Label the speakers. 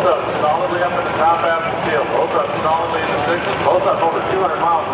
Speaker 1: Both up solidly up in the top half of the field. Both up solidly in the sixes. Both up over 200 miles